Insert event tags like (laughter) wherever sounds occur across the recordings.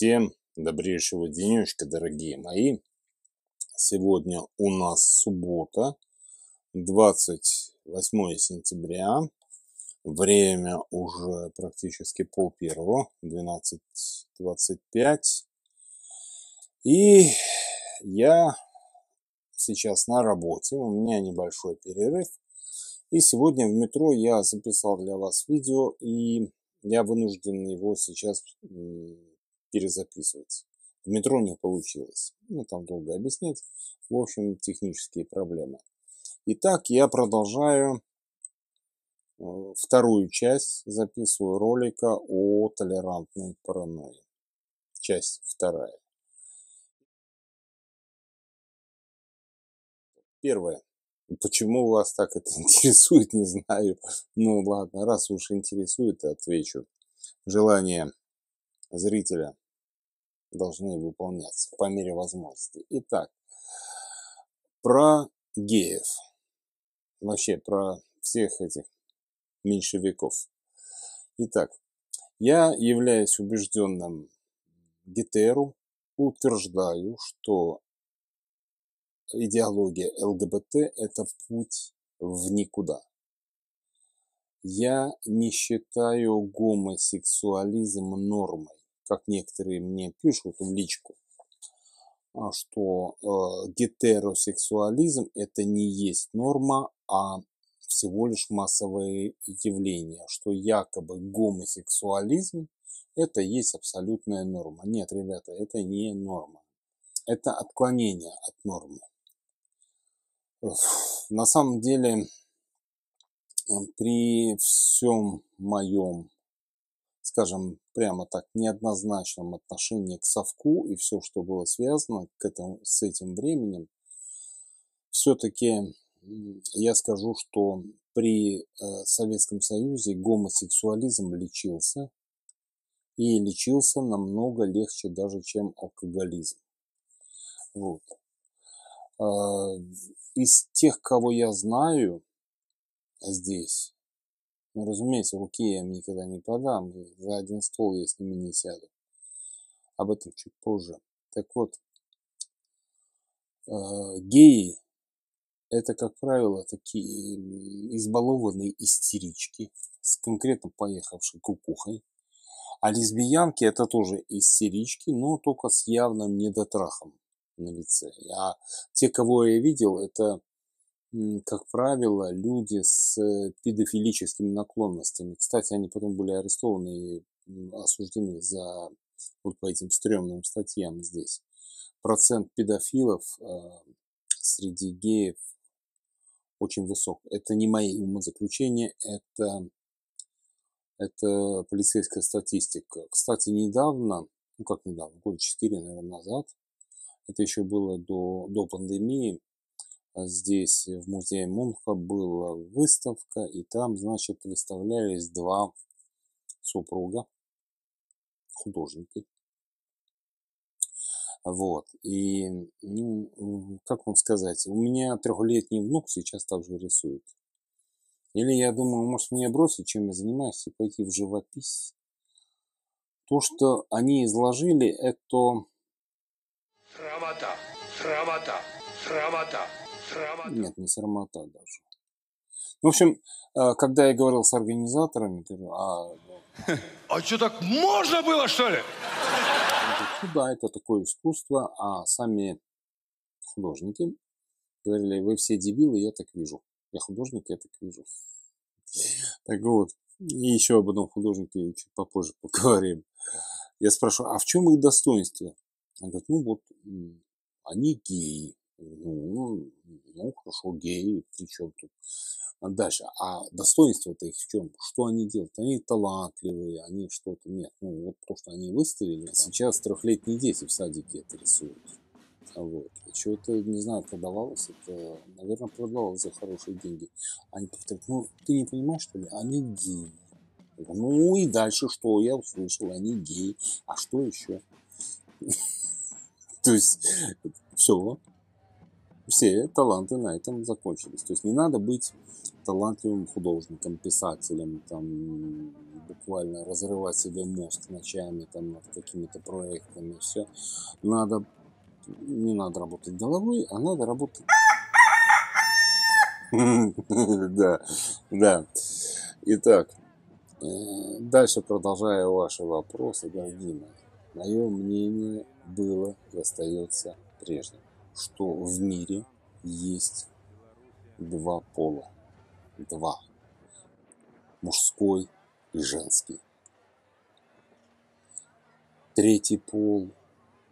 Всем добрейшего денечка, дорогие мои. Сегодня у нас суббота, 28 сентября. Время уже практически пол первого, 12.25. И я сейчас на работе, у меня небольшой перерыв. И сегодня в метро я записал для вас видео, и я вынужден его сейчас перезаписывать. В метро не получилось. Ну, там долго объяснять. В общем, технические проблемы. Итак, я продолжаю э, вторую часть, записываю ролика о толерантной паранойи. Часть вторая. Первое. Почему вас так это (laughs) интересует, не знаю. Ну ладно, раз уж интересует, отвечу. Желание зрителя должны выполняться по мере возможности. Итак, про геев. Вообще про всех этих меньшевиков. Итак, я являюсь убежденным гетеру, утверждаю, что идеология ЛГБТ – это путь в никуда. Я не считаю гомосексуализм нормой как некоторые мне пишут в личку, а, что э, гетеросексуализм это не есть норма, а всего лишь массовое явление, что якобы гомосексуализм это есть абсолютная норма. Нет, ребята, это не норма. Это отклонение от нормы. На самом деле, при всем моем скажем прямо так, неоднозначном отношении к совку и все, что было связано к этому, с этим временем, все-таки я скажу, что при э, Советском Союзе гомосексуализм лечился, и лечился намного легче даже, чем алкоголизм. Вот. А, из тех, кого я знаю здесь, ну, разумеется, руки я им никогда не подам, за один стол я с ними не сяду. Об этом чуть позже. Так вот, э, геи – это, как правило, такие избалованные истерички с конкретно поехавшей кукухой. А лесбиянки – это тоже истерички, но только с явным недотрахом на лице. А те, кого я видел, это как правило, люди с э, педофилическими наклонностями. Кстати, они потом были арестованы и осуждены за вот по этим стрёмным статьям здесь. Процент педофилов э, среди геев очень высок. Это не мои умозаключения, это, это полицейская статистика. Кстати, недавно, ну как недавно, года 4, наверное, назад, это еще было до, до пандемии, а здесь в музее Мунха была выставка, и там, значит, выставлялись два супруга, художники. Вот. И, ну, как вам сказать, у меня трехлетний внук сейчас также рисует. Или я думаю, может мне бросить, чем я занимаюсь, и пойти в живопись. То, что они изложили, это... Срамота, срамота, срамота. Срамота. Нет, не срамота даже. В общем, э, когда я говорил с организаторами, говорю, а... А что, так можно было, что ли? Да, это такое искусство, а сами художники говорили, вы все дебилы, я так вижу. Я художник, я так вижу. Так вот, и еще об одном художнике чуть попозже поговорим. Я спрашиваю, а в чем их достоинство? Он говорит, ну вот, они геи. Ну, ну хорошо, геи, при чем тут? А дальше. А достоинство-то их в чем? Что они делают? Они талантливые, они что-то... Нет, ну вот то, что они выставили, сейчас трехлетние дети в садике это рисуют. Вот. Что это, не знаю, продавалось, это, наверное, продавалось за хорошие деньги. Они повторяют, ну, ты не понимаешь, что ли? Они геи. Ну и дальше что? Я услышал, они геи. А что еще? (laughs) То есть, все все таланты на этом закончились. То есть не надо быть талантливым художником, писателем, там, буквально разрывать себе мозг ночами там над какими-то проектами, все. Надо, не надо работать головой, а надо работать... (laughs) Да, да. Итак, э, дальше продолжая ваши вопросы, дорогие мои. Мое мнение было и остается прежним, что в мире есть два пола. Два. Мужской и женский. Третий пол,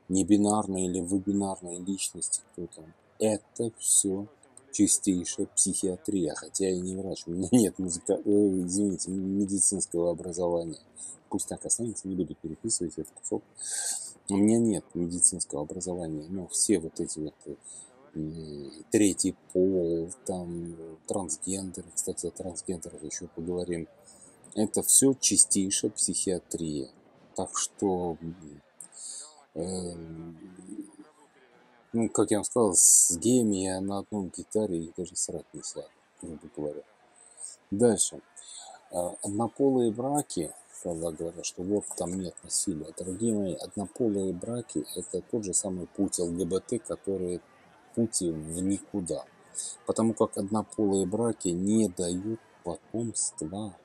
небинарные или вебинарные личности, кто там, это все чистейшая психиатрия, хотя я не врач, у меня нет музыка, э, извините, медицинского образования. Пусть так останется, не буду переписывать этот кусок. У меня нет медицинского образования, но все вот эти вот э, третий пол, там трансгендер, кстати, о трансгендерах еще поговорим. Это все чистейшая психиатрия. Так что, э, ну, как я вам сказал, с геями я на одном гитаре их даже срать не сяду, грубо говоря. Дальше. А, однополые браки, когда говорят, что вот там нет насилия. Дорогие мои, однополые браки – это тот же самый путь ЛГБТ, который пути в никуда. Потому как однополые браки не дают потомства.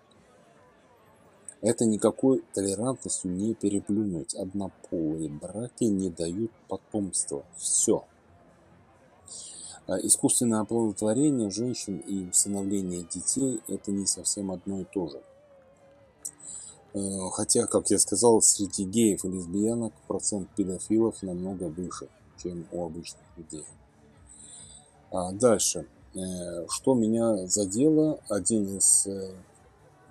Это никакой толерантностью не переплюнуть. Однополые браки не дают потомства. Все. А искусственное оплодотворение женщин и усыновление детей – это не совсем одно и то же. Э, хотя, как я сказал, среди геев и лесбиянок процент педофилов намного выше, чем у обычных людей. А дальше. Э, что меня задело, один из э,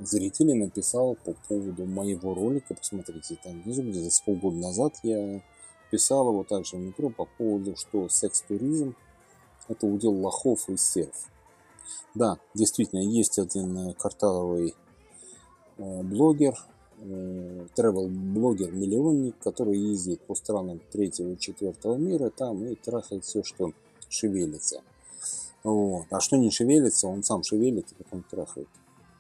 зрителей написал по поводу моего ролика, посмотрите, там внизу, где-то с полгода назад я писал его также в метро по поводу, что секс-туризм – это удел лохов и стерв. Да, действительно, есть один картавый блогер, travel блогер-миллионник, который ездит по странам третьего и четвертого мира там и трахает все, что шевелится. Вот. А что не шевелится, он сам шевелит и потом трахает.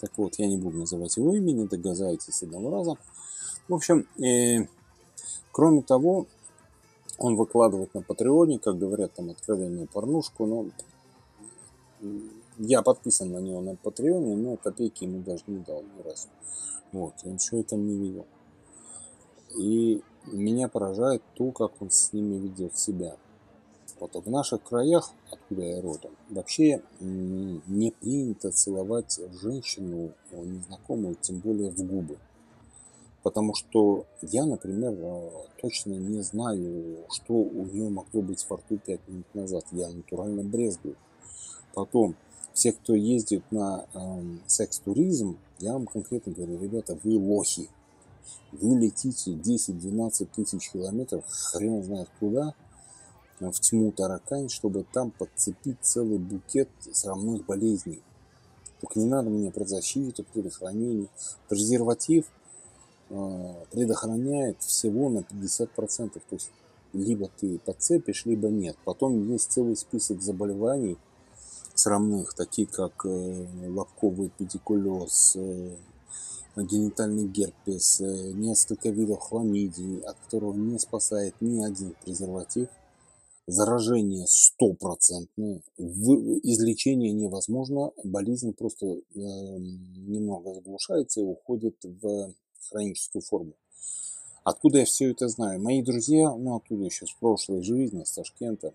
Так вот, я не буду называть его имени, догадайтесь одного раза. В общем, э, кроме того, он выкладывает на Патреоне, как говорят, там откровенную порнушку, но я подписан на него на Патреоне, но копейки ему даже не дал ни разу. Вот, я ничего там не видел. И меня поражает то, как он с ними ведет себя. Вот в наших краях, откуда я родом, вообще не принято целовать женщину незнакомую, тем более в губы. Потому что я, например, э, точно не знаю, что у нее могло быть во рту 5 минут назад. Я натурально брезгую. Потом, все, кто ездит на э, секс-туризм, я вам конкретно говорю, ребята, вы лохи. Вы летите 10-12 тысяч километров, хрен знает куда, в тьму таракань, чтобы там подцепить целый букет срамных болезней. Только не надо мне про защиту, предохранение. Презерватив э, предохраняет всего на 50%. То есть либо ты подцепишь, либо нет. Потом есть целый список заболеваний срамных, такие как э, лобковый педикулез, э, генитальный герпес, э, несколько видов хламидий, от которого не спасает ни один презерватив – заражение стопроцентное, излечение невозможно, болезнь просто немного заглушается и уходит в хроническую форму. Откуда я все это знаю? Мои друзья, ну оттуда еще с прошлой жизни, с Ташкента,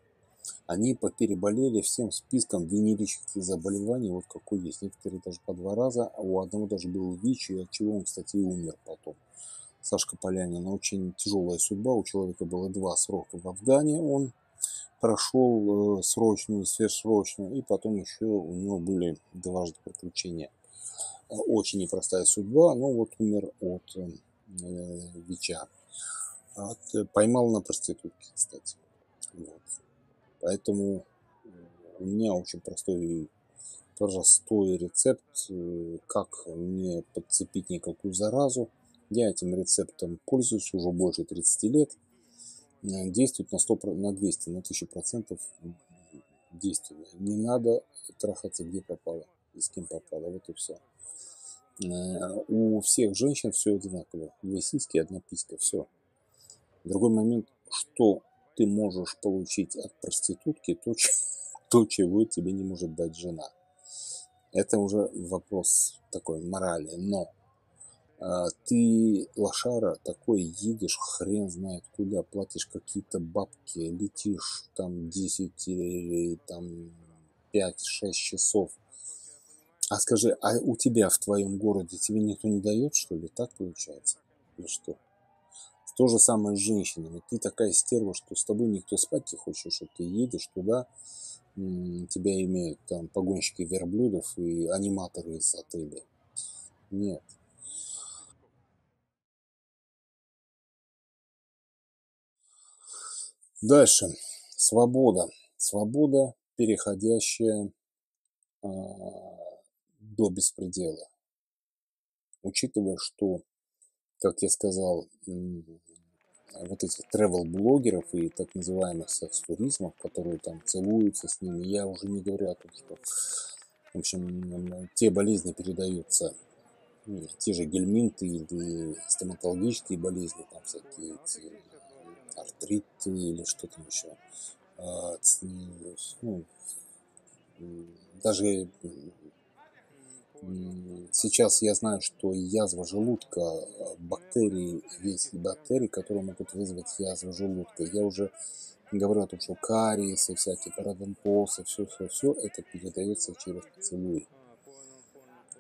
они попереболели всем списком венерических заболеваний, вот какой есть. Некоторые даже по два раза, а у одного даже был ВИЧ, и от чего он, кстати, и умер потом. Сашка Полянин, очень тяжелая судьба, у человека было два срока в Афгане, он прошел э, срочную, сверхсрочную, и потом еще у него были дважды приключения. Очень непростая судьба, но вот умер от э, ВИЧа. От, э, поймал на проститутке, кстати. Вот. Поэтому у меня очень простой простой рецепт, как не подцепить никакую заразу. Я этим рецептом пользуюсь уже больше 30 лет. Э, действует на 100, на 200, на 1000 процентов действенно. Не надо трахаться где попало. и с кем попало, вот и все. У всех женщин все одинаково. Две сиськи, одна писька, все. Другой момент, что ты можешь получить от проститутки, то, (laughs) то, чего тебе не может дать жена. Это уже вопрос такой морали. Но а, ты, лошара, такой едешь, хрен знает куда, платишь какие-то бабки, летишь там 10 или там 5-6 часов. А скажи, а у тебя в твоем городе тебе никто не дает, что ли? Так получается? Или что? То же самое с женщинами. Ты такая стерва, что с тобой никто спать не хочет, что ты едешь туда, тебя имеют там погонщики верблюдов и аниматоры из отеля. Нет. Дальше. Свобода. Свобода, переходящая а, до беспредела. Учитывая, что, как я сказал, вот этих travel-блогеров и так называемых секс-туризмов, которые там целуются с ними, я уже не говорю о том, что, в общем, те болезни передаются, те же гельминты или стоматологические болезни, там всякие эти артриты или что там еще, а, ну, даже Сейчас я знаю, что язва желудка, э, бактерии, весь бактерии, которые могут вызвать язву желудка. Я уже говорю о том, что кариесы, всякие парадонтосы, все-все-все, это передается через поцелуй.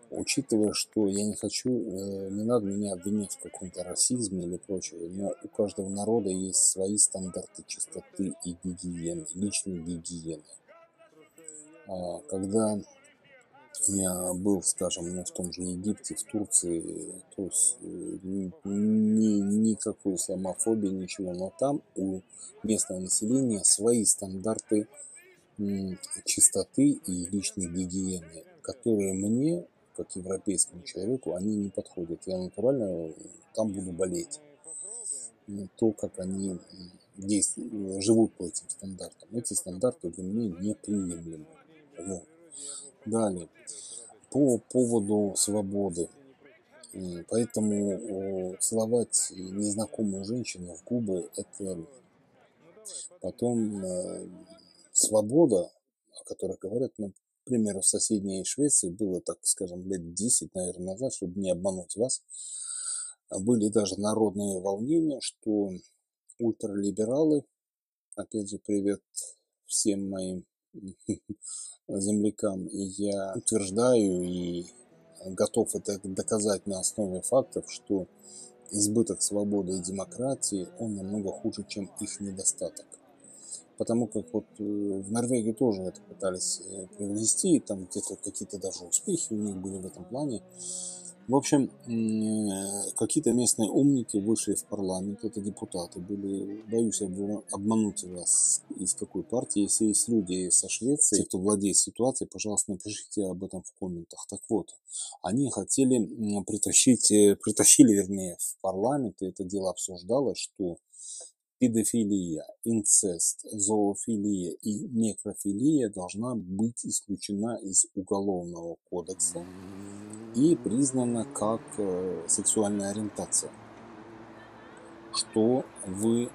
Учитывая, что я не хочу, э, не надо меня обвинять в каком-то расизме или прочее, но у каждого народа есть свои стандарты чистоты и гигиены, личной гигиены. А, когда я был, скажем, ну, в том же Египте, в Турции, то есть э, ни, никакой исламофобии, ничего, но там у местного населения свои стандарты чистоты и личной гигиены, которые мне, как европейскому человеку, они не подходят. Я натурально там буду болеть. То, как они действуют, живут по этим стандартам. Эти стандарты для меня неприемлемы. Вот. Далее, по поводу свободы. Поэтому целовать незнакомую женщину в губы – это потом э, свобода, о которой говорят, например, в соседней Швеции было, так скажем, лет 10, наверное, назад, чтобы не обмануть вас, были даже народные волнения, что ультралибералы, опять же, привет всем моим (laughs) землякам. И я утверждаю и готов это доказать на основе фактов, что избыток свободы и демократии, он намного хуже, чем их недостаток. Потому как вот э, в Норвегии тоже это пытались э, привнести, там где-то какие-то даже успехи у них были в этом плане. В общем, э, какие-то местные умники вышли в парламент, это депутаты были. Боюсь обмануть вас, из какой партии. Если есть люди со Швеции, кто владеет ситуацией, пожалуйста, напишите об этом в комментах. Так вот, они хотели притащить, э, притащили, вернее, в парламент, и это дело обсуждалось, что педофилия, инцест, зоофилия и некрофилия должна быть исключена из Уголовного кодекса и признана как э, сексуальная ориентация. Что вы э,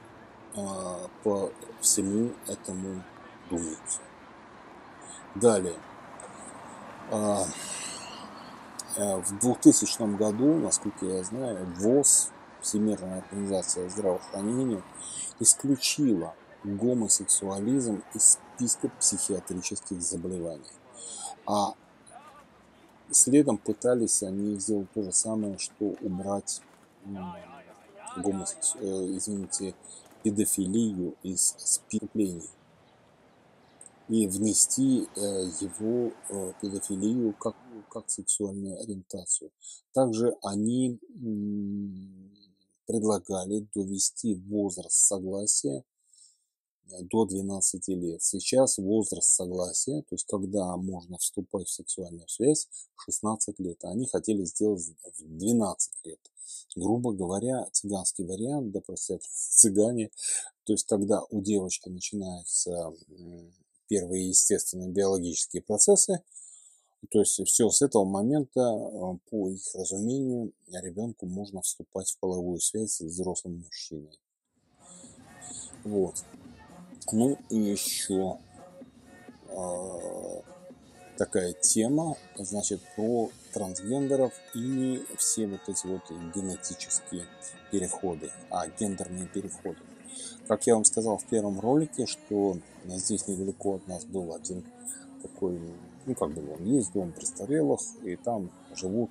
по всему этому думаете? Далее. Э, в 2000 году, насколько я знаю, ВОЗ, Всемирная организация здравоохранения, исключила гомосексуализм из списка психиатрических заболеваний. А следом пытались они сделать то же самое, что убрать гомосекс... Э, извините, педофилию из спиртлений и внести э, его э, педофилию как, как сексуальную ориентацию. Также они предлагали довести возраст согласия до 12 лет. Сейчас возраст согласия, то есть когда можно вступать в сексуальную связь, 16 лет. А они хотели сделать в 12 лет. Грубо говоря, цыганский вариант, да простят (laughs) цыгане, то есть когда у девочки начинаются первые естественные биологические процессы, То есть все с этого момента, э, по их разумению, ребенку можно вступать в половую связь с взрослым мужчиной. Вот. Ну и еще э, такая тема, значит, про трансгендеров и все вот эти вот генетические переходы, а гендерные переходы. Как я вам сказал в первом ролике, что здесь недалеко от нас был один такой, ну как бы он есть дом престарелых, и там живут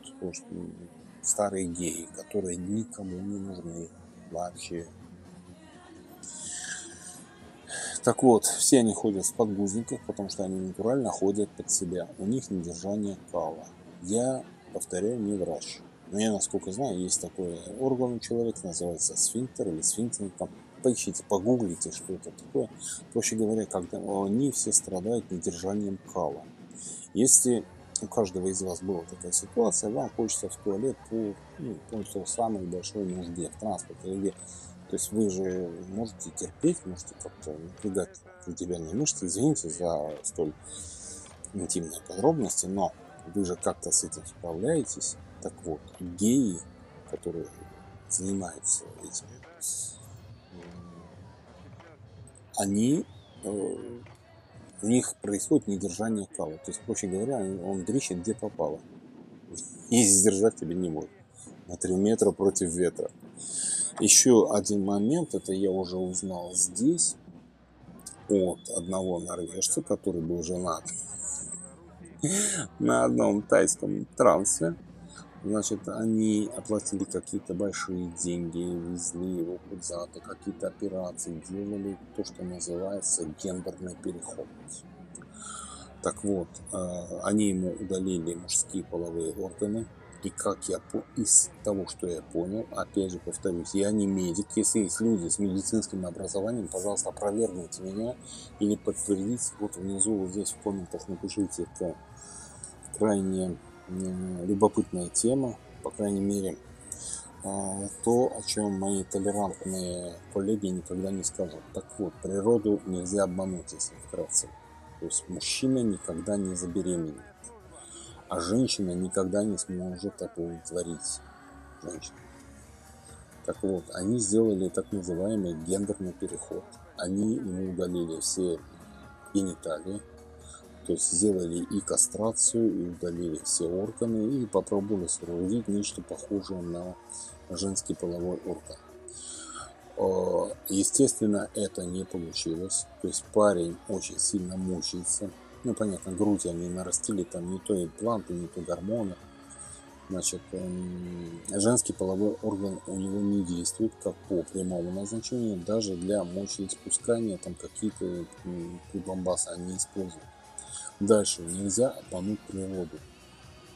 старые геи, которые никому не нужны вообще. Так вот, все они ходят в подгузниках, потому что они натурально ходят под себя. У них недержание кала. Я, повторяю, не врач. Но я, насколько знаю, есть такой орган у человека, называется сфинктер или сфинктер. Там поищите, погуглите, что это такое. Проще говоря, когда они все страдают недержанием кала. Если у каждого из вас была такая ситуация, вам хочется в туалет по, ну, по самой большой нужде, в транспорте или где. То есть вы же можете терпеть, можете как-то напрягать определенные мышцы. Извините за столь интимные подробности, но вы же как-то с этим справляетесь. Так вот, геи, которые занимаются этим, они, э, у них происходит недержание кала. То есть, проще говоря, он дрищет где попало. (laughs) И сдержать тебя не может. На 3 метра против ветра. Еще один момент, это я уже узнал здесь от одного норвежца, который был женат (laughs) на одном тайском трансе. Значит, они оплатили какие-то большие деньги, везли его куда-то, какие-то операции, делали то, что называется гендерный переход. Так вот, э, они ему удалили мужские половые органы, и как я из того, что я понял, опять же повторюсь, я не медик. Если есть люди с медицинским образованием, пожалуйста, опровергните меня или подтвердите. Вот внизу, вот здесь в комментах напишите. Это крайне любопытная тема, по крайней мере, а, то, о чем мои толерантные коллеги никогда не скажут. Так вот, природу нельзя обмануть, если вкратце. То есть мужчина никогда не забеременеет а женщина никогда не сможет оплодотворить женщину. Так вот, они сделали так называемый гендерный переход. Они ему удалили все гениталии, то есть сделали и кастрацию, и удалили все органы, и попробовали соорудить нечто похожее на женский половой орган. Э, естественно, это не получилось. То есть парень очень сильно мучается, ну, понятно, грудь они нарастили, там не то импланты, не то гормоны. Значит, эм, женский половой орган у него не действует как по прямому назначению, даже для мочеиспускания, там какие-то прибамбасы они используют. Дальше, нельзя обмануть природу.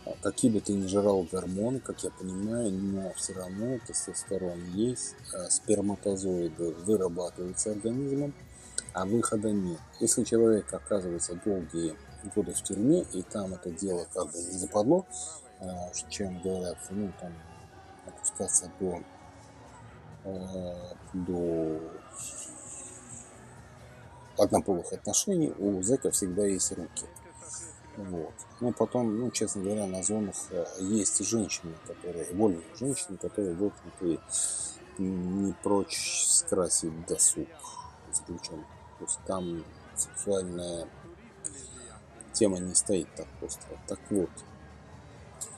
А какие бы ты ни жрал гормоны, как я понимаю, но все равно тестостерон есть, а сперматозоиды вырабатываются организмом, а выхода нет. Если человек оказывается долгие годы в тюрьме, и там это дело как бы не западло, а, чем говорят, ну, там, опускаться до, а, до однополых отношений, у зэка всегда есть руки. Вот. Ну, потом, ну, честно говоря, на зонах а, есть женщины, которые, вольные женщины, которые, в общем-то, не прочь скрасить досуг заключенных. То есть там сексуальная тема не стоит так просто. Так вот,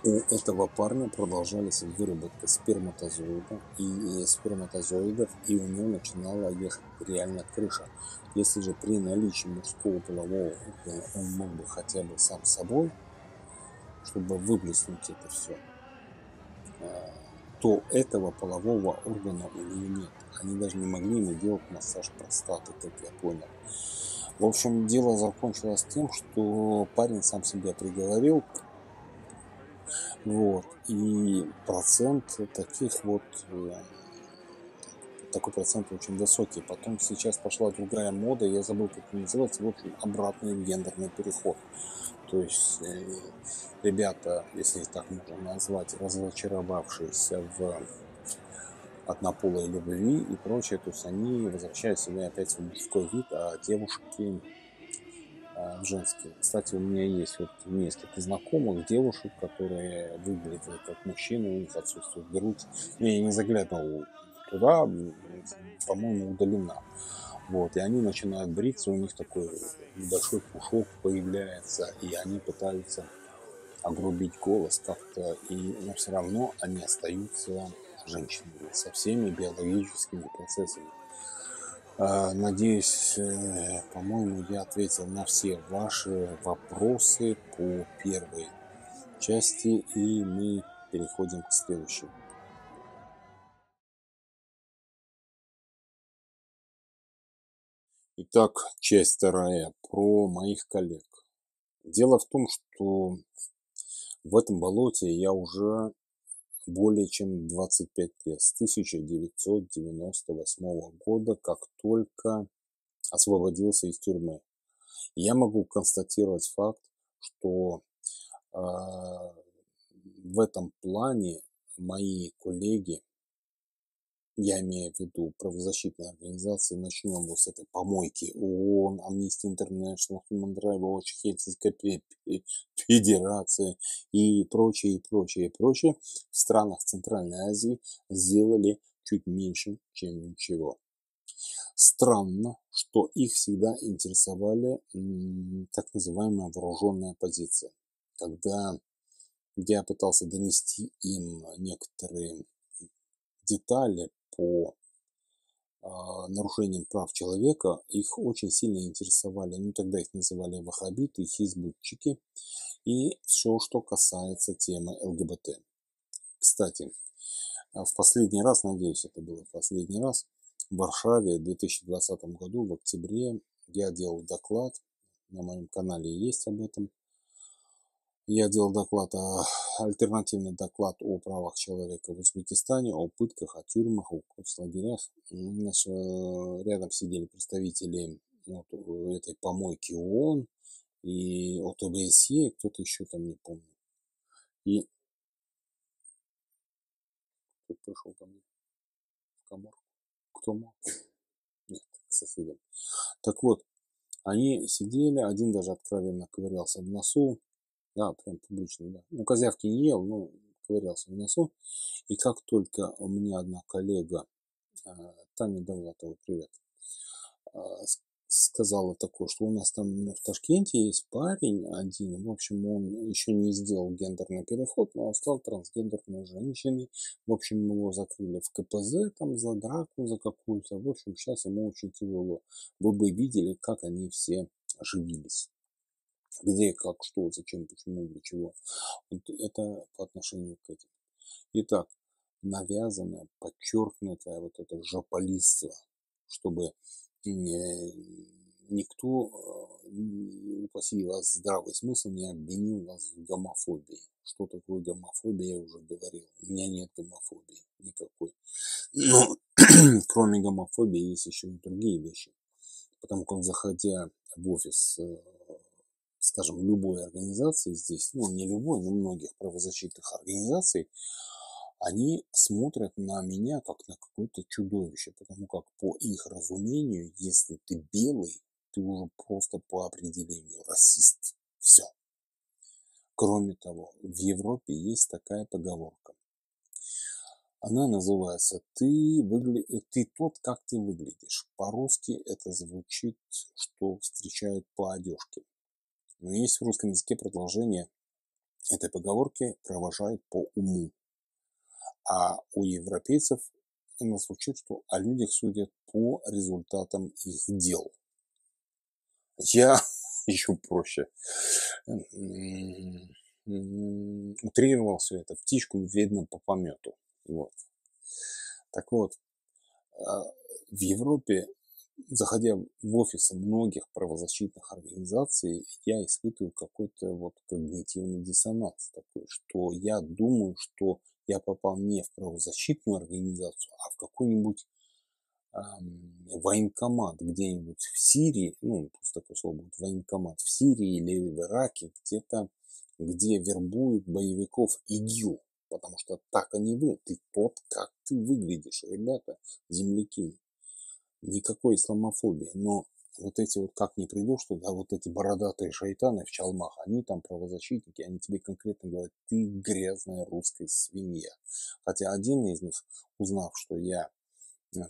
у этого парня продолжались выработка сперматозоида и сперматозоидов, и у него начинала ехать реально крыша. Если же при наличии мужского полового он мог бы хотя бы сам собой, чтобы выплеснуть это все, а, то этого полового органа у нее нет. Они даже не могли ему делать массаж простаты, как я понял. В общем, дело закончилось тем, что парень сам себя приговорил. Вот. И процент таких вот э, такой процент очень высокий. Потом сейчас пошла другая мода, я забыл, как это называется, в общем, обратный гендерный переход. То есть э, ребята, если так можно назвать, разочаровавшиеся в однополой любви и прочее, то есть они возвращают себя опять в мужской вид, а девушки а, женские. Кстати, у меня есть вот несколько знакомых девушек, которые выглядят как мужчины, у них отсутствует грудь. Я не заглядывал туда, по-моему, удалена. Вот, и они начинают бриться, у них такой большой пушок появляется, и они пытаются огрубить голос как-то, и, но все равно они остаются женщинами со всеми биологическими процессами. А, надеюсь, э, по-моему, я ответил на все ваши вопросы по первой части, и мы переходим к следующей. Итак, часть вторая про моих коллег. Дело в том, что в этом болоте я уже более чем 25 лет, с 1998 года, как только освободился из тюрьмы. Я могу констатировать факт, что э, в этом плане мои коллеги я имею в виду правозащитные организации, начнем вот с этой помойки ООН, Amnesty International, Human Rights Watch, Хельсинская Федерация и прочее, и прочее, и прочее, в странах Центральной Азии сделали чуть меньше, чем ничего. Странно, что их всегда интересовали так называемая вооруженная позиция. Когда я пытался донести им некоторые детали по а, нарушениям прав человека, их очень сильно интересовали, ну тогда их называли ваххабиты, хизбутчики, и все, что касается темы ЛГБТ. Кстати, а, в последний раз, надеюсь, это было в последний раз, в Варшаве в 2020 году, в октябре, я делал доклад, на моем канале есть об этом, я делал доклад, альтернативный доклад о правах человека в Узбекистане, о пытках, о тюрьмах, о концлагерях. Э, рядом сидели представители вот, этой помойки ООН и от ОБСЕ, кто-то еще там не помню. И кто пришел ко мне в коморку. Кто мог? Нет, к соседям. Так вот, они сидели, один даже откровенно ковырялся в носу, да, прям публично, да. Ну, козявки не ел, но ковырялся в носу. И как только у меня одна коллега, а, Таня Довлатова, привет, а, сказала такое, что у нас там в Ташкенте есть парень один, в общем, он еще не сделал гендерный переход, но он стал трансгендерной женщиной, в общем, его закрыли в КПЗ там за драку, за какую-то, в общем, сейчас ему очень тяжело. Вы бы видели, как они все оживились где, как, что, зачем, почему, для чего. Вот это по отношению к этим. Итак, навязанное, подчеркнутое вот это жополистство, чтобы никто, э, упаси вас, здравый смысл не обвинил вас в гомофобии. Что такое гомофобия, я уже говорил. У меня нет гомофобии никакой. Но (clears throat) кроме гомофобии есть еще и другие вещи. Потому как, заходя в офис э, скажем, любой организации здесь, ну не любой, но многих правозащитных организаций, они смотрят на меня как на какое-то чудовище, потому как по их разумению, если ты белый, ты уже просто по определению расист. Все. Кроме того, в Европе есть такая поговорка. Она называется «ты, выгля... «ты тот, как ты выглядишь». По-русски это звучит, что встречают по одежке. Но есть в русском языке продолжение этой поговорки «провожают по уму». А у европейцев она звучит, что о людях судят по результатам их дел. Я (laughs) еще проще утрировал все это. Птичку видно по помету. Вот. Так вот, а, в Европе заходя в офисы многих правозащитных организаций, я испытываю какой-то вот когнитивный диссонанс такой, что я думаю, что я попал не в правозащитную организацию, а в какой-нибудь эм, военкомат где-нибудь в Сирии, ну, пусть такое слово будет, военкомат в Сирии или в Ираке, где-то, где вербуют боевиков ИГИЛ, потому что так они вы, ты тот, как ты выглядишь, ребята, земляки никакой исламофобии, но вот эти вот, как не придешь туда, вот эти бородатые шайтаны в чалмах, они там правозащитники, они тебе конкретно говорят, ты грязная русская свинья. Хотя один из них, узнав, что я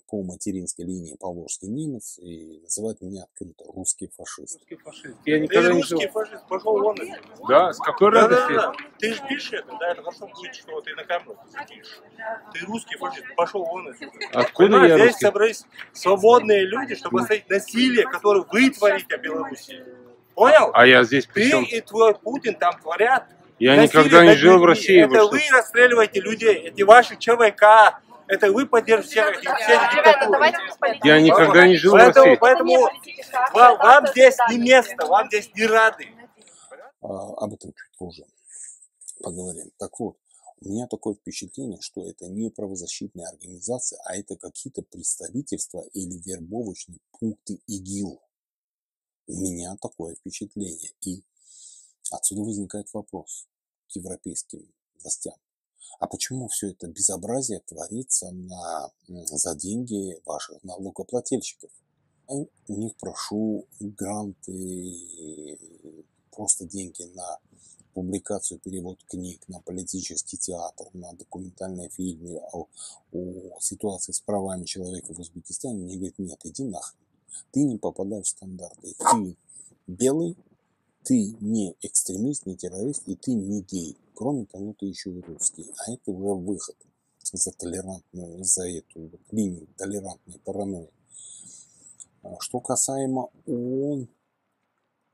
по материнской линии поволжский немец и называть меня открыто русский фашист. Русский фашист. Я никогда Ты не русский жил. фашист, пошел вон. Да, с какой Да, да, радости? да, да. Ты же пишешь это, да, это хорошо будет, что ты на камеру запишешь. Ты русский фашист, пошел вон отсюда. Откуда Понимаешь, я здесь русский? собрались свободные люди, чтобы остановить насилие, которое вы творите о Беларуси. Понял? А я здесь Ты при чем? и твой Путин там творят. Я насилие никогда не жил в. России. вы Это что? вы расстреливаете людей, это ваши ЧВК, это вы без политики. Я никогда не жил в Поэтому, России. поэтому вам, вам здесь не место, вам здесь не рады. А, об этом чуть позже поговорим. Так вот, у меня такое впечатление, что это не правозащитная организация, а это какие-то представительства или вербовочные пункты ИГИЛ. У меня такое впечатление. И отсюда возникает вопрос к европейским властям. А почему все это безобразие творится на, за деньги ваших налогоплательщиков? Я у них прошу гранты, просто деньги на публикацию, перевод книг, на политический театр, на документальные фильмы о, о ситуации с правами человека в Узбекистане. Мне говорят, нет, иди нахрен. Ты не попадаешь в стандарты. Ты белый, ты не экстремист, не террорист, и ты не гей. Кроме того, ты еще и русский. А это уже выход за толерантную, за эту линию толерантной паранойи. А Что касаемо ООН,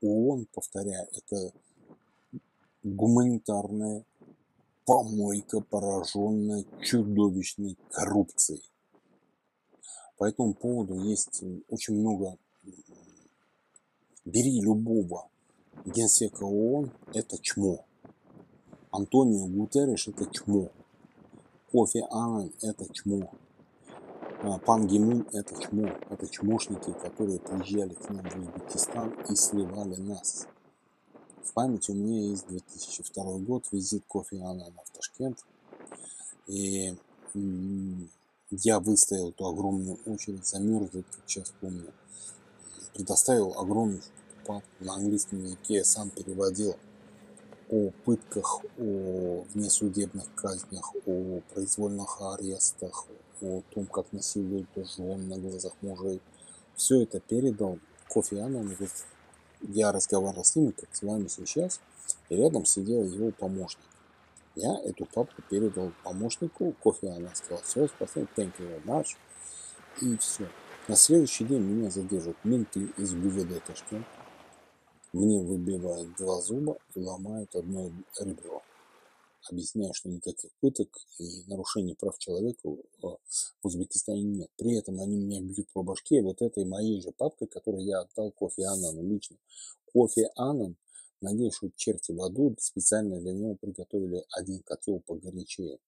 ООН, повторяю, это гуманитарная помойка, пораженная чудовищной коррупцией. По этому поводу есть очень много... Бери любого генсека ООН, это чмо. Антонио Гутерреш это чмо. Кофи Аннан это чмо. А, Пан Гимун это чмо. Это чмошники, которые приезжали к нам в Узбекистан и сливали нас. В памяти у меня есть 2002 год, визит Кофи Аннана в Ташкент. И я выстоял эту огромную очередь, замерзли, как сейчас помню. Предоставил огромный фотопад на английском языке, сам переводил о пытках, о внесудебных казнях, о произвольных арестах, о том, как насилуют жен на глазах мужей. Все это передал Кофи Аннан. Я разговаривал с ним, как с вами сейчас, и рядом сидел его помощник. Я эту папку передал помощнику, Кофи Аннан сказал, все, спасибо, thank you very much, и все. На следующий день меня задержат менты из ГУВД Ташкент. Мне выбивают два зуба и ломают одно ребро. Объясняя, что никаких пыток и нарушений прав человека в Узбекистане нет. При этом они меня бьют по башке вот этой моей же папкой, которую я отдал Кофи Аннану лично. Кофи Аннан, надеюсь, что черти в аду специально для него приготовили один котел погорячее.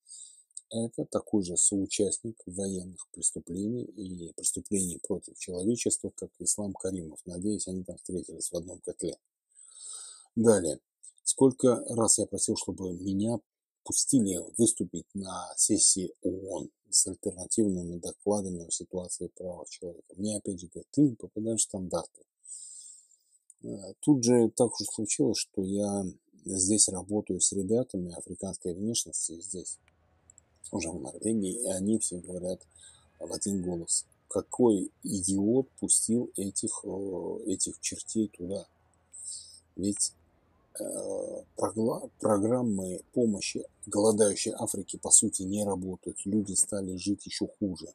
Это такой же соучастник военных преступлений и преступлений против человечества, как Ислам Каримов. Надеюсь, они там встретились в одном котле. Далее. Сколько раз я просил, чтобы меня пустили выступить на сессии ООН с альтернативными докладами о ситуации прав человека. Мне опять же говорят, ты не попадаешь в стандарты. Э, Тут же так уж случилось, что я здесь работаю с ребятами африканской внешности здесь, уже в Норвегии, и они все говорят в один голос. Какой идиот пустил этих, э, этих чертей туда? Ведь э, программы помощи голодающей Африке по сути не работают. Люди стали жить еще хуже.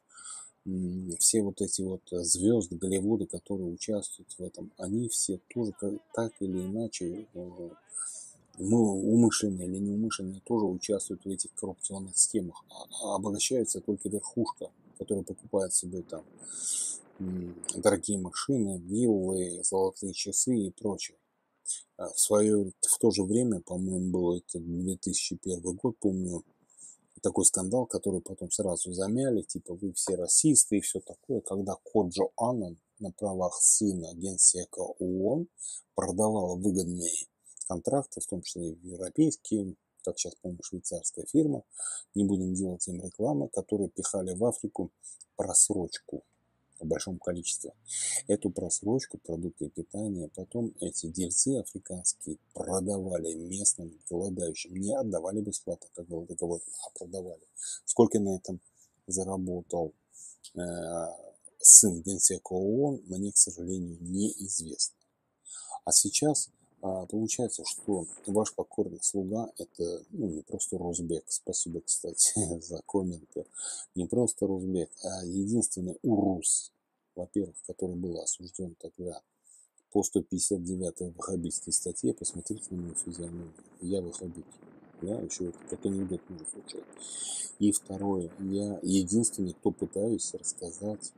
Все вот эти вот э, звезды Голливуда, которые участвуют в этом, они все тоже так или иначе, умышленно или неумышленно, тоже участвуют в этих коррупционных схемах. А- а обогащается только верхушка, которая покупает себе там дорогие машины, виллы, золотые часы и прочее. А В свое, в то же время, по-моему, был это 2001 год, помню, такой скандал, который потом сразу замяли, типа вы все расисты и все такое, когда Коджо Аннан на правах сына генсека ООН продавала выгодные контракты, в том числе европейские, как сейчас помню, швейцарская фирма, не будем делать им рекламы, которые пихали в Африку просрочку в большом количестве. Эту просрочку продукты питания потом эти дельцы африканские продавали местным голодающим. Не отдавали бесплатно, как голодоголодным, а продавали. Сколько на этом заработал э, сын генсека ООН, мне, к сожалению, неизвестно. А сейчас а, получается, что ваш покорный слуга это ну, не просто Росбек, спасибо, кстати, (laughs) за комменты, не просто Росбек, а единственный урус, во-первых, который был осужден тогда по 159-й ваххабитской статье, посмотрите на мою физиономию, я ваххабит, да, еще как анекдот может звучать. И второе, я единственный, кто пытаюсь рассказать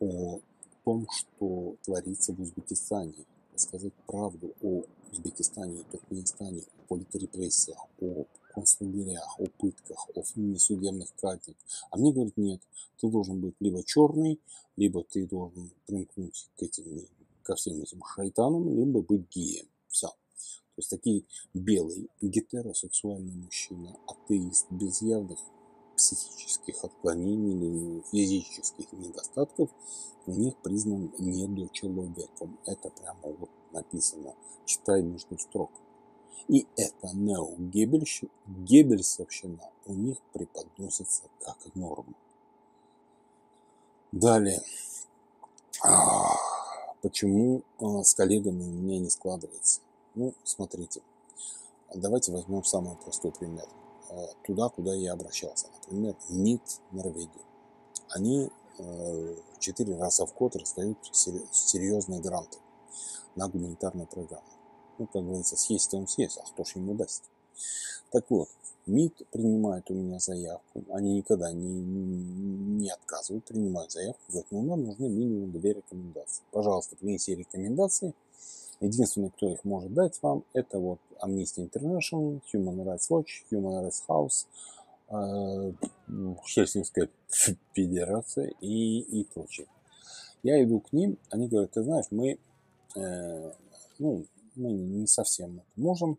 о том, что творится в Узбекистане, сказать правду о Узбекистане и Туркменистане, о политрепрессиях, о концлагерях, о пытках, о несудебных казнях. А мне говорят, нет, ты должен быть либо черный, либо ты должен примкнуть к этим, ко всем этим шайтанам, либо быть геем. Все. То есть такие белый гетеросексуальный мужчина, атеист без явных психических отклонений или физических недостатков, у них признан недочеловеком. Это прямо вот написано, читай между строк. И это неогеббельсовщина у них преподносится как норма. Далее. Почему а, с коллегами у меня не складывается? Ну, смотрите. Давайте возьмем самый простой пример. А, туда, куда я обращался. Например, МИД Норвегии. Они Э, четыре раза в год раздают серьезные гранты на гуманитарную программу. Ну, как говорится, съесть он съесть, а кто ж ему даст. Так вот, МИД принимает у меня заявку, они никогда не, не отказывают, принимают заявку, говорят, ну нам нужны минимум две рекомендации. Пожалуйста, принесите рекомендации. Единственный, кто их может дать вам, это вот Amnesty International, Human Rights Watch, Human Rights House, Э, Хельсинская федерация и, и прочее. Я иду к ним, они говорят, ты знаешь, мы, э, ну, мы не совсем это можем,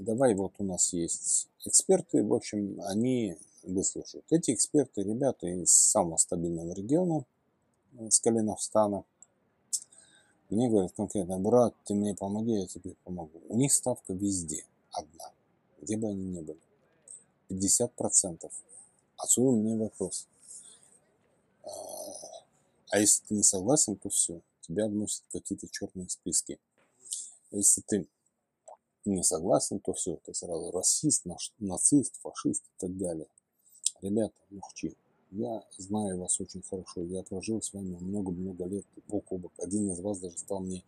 давай вот у нас есть эксперты, в общем, они выслушают. Эти эксперты, ребята из самого стабильного региона, э, с Калиновстана, мне говорят конкретно, брат, ты мне помоги, я тебе помогу. У них ставка везде одна, где бы они ни были. 50%. Отсюда у меня вопрос. А, а если ты не согласен, то все. Тебя вносят какие-то черные списки. Если ты не согласен, то все, ты сразу расист, нацист, фашист и так далее. Ребята, мухчи, я знаю вас очень хорошо. Я прожил с вами много-много лет бок о бок. Один из вас даже стал мне,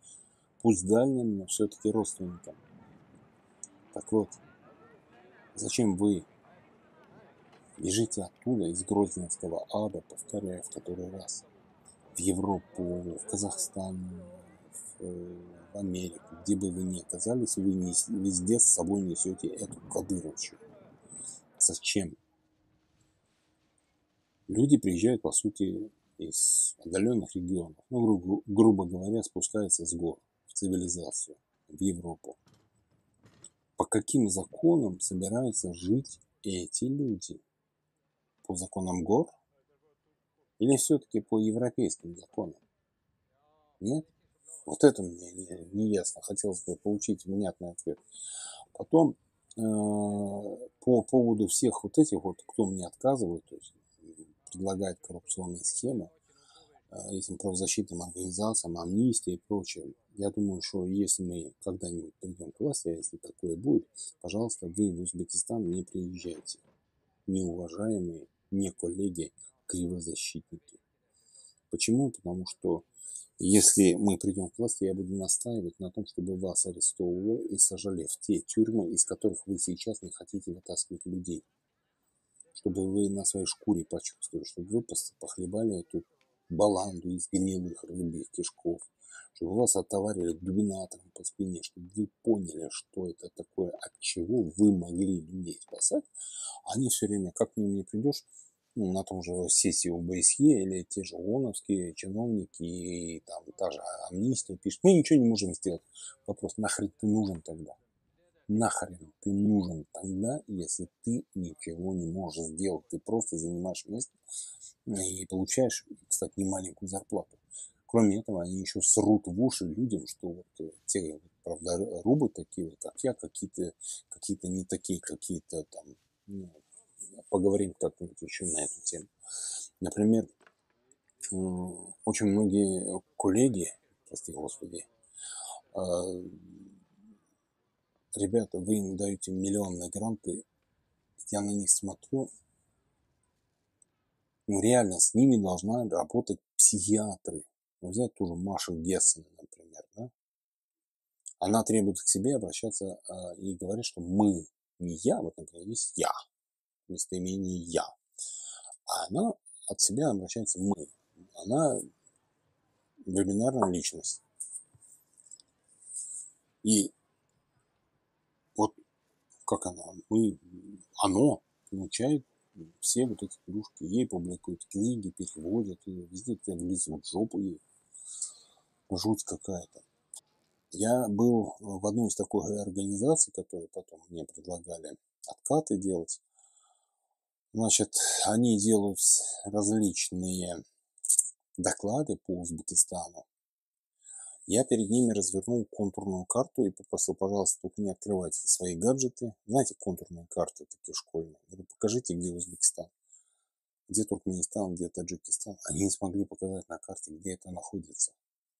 пусть дальним, но все-таки родственником. Так вот, зачем вы Бежите оттуда, из Грозненского ада, повторяю в который раз, в Европу, в Казахстан, в, э, в Америку, где бы вы ни оказались, вы не, везде с собой несете эту кадыровщину. Зачем? Люди приезжают, по сути, из отдаленных регионов, ну, гру- грубо говоря, спускаются с гор в цивилизацию, в Европу. По каким законам собираются жить эти люди? по законам гор? Или все-таки по европейским законам? Нет? Вот это мне не, не ясно. Хотелось бы получить внятный ответ. Потом э, по поводу всех вот этих вот, кто мне отказывает, то есть предлагает коррупционные схемы э, этим правозащитным организациям, амнистии и прочее. Я думаю, что если мы когда-нибудь придем к власти, а если такое будет, пожалуйста, вы в Узбекистан не приезжайте, неуважаемые не коллеги, кривозащитники. Почему? Потому что если мы придем к власти, я буду настаивать на том, чтобы вас арестовывали и сажали в те тюрьмы, из которых вы сейчас не хотите вытаскивать людей. Чтобы вы на своей шкуре почувствовали, чтобы вы похлебали эту баланду из гнилых рыбьих кишков, чтобы вас отоварили дубинатором по спине, чтобы вы поняли, что это такое, от чего вы могли людей спасать. Они все время, как к ним не придешь, ну, на том же сессии ОБСЕ или те же ООНовские чиновники и там та же амнистия пишут, мы ничего не можем сделать. Вопрос, нахрен ты нужен тогда? Нахрен ты нужен тогда, если ты ничего не можешь сделать? Ты просто занимаешь место и получаешь, кстати, немаленькую зарплату. Кроме этого, они еще срут в уши людям, что вот э, те, правда, рубы такие, как я, какие-то какие не такие, какие-то там, ну, поговорим как-нибудь еще на эту тему. Например, очень многие коллеги, прости господи, а, ребята, вы им даете миллионные гранты, я на них смотрю, ну реально с ними должна работать психиатры. Ну, взять ту же Машу Гессен, например, да? Она требует к себе обращаться э, и говорит, что мы, не я, вот, например, есть я, местоимение я. А она от себя обращается мы. Она вебинарная личность. И как она, мы, оно получает все вот эти плюшки. Ей публикуют книги, переводят ее, везде влезут жопу ей. Жуть какая-то. Я был в одной из таких организаций, которые потом мне предлагали откаты делать. Значит, они делают различные доклады по Узбекистану. Я перед ними развернул контурную карту и попросил, пожалуйста, только не открывайте свои гаджеты. Знаете, контурные карты такие школьные. Говорю, покажите, где Узбекистан. Где Туркменистан, где Таджикистан. Они не смогли показать на карте, где это находится.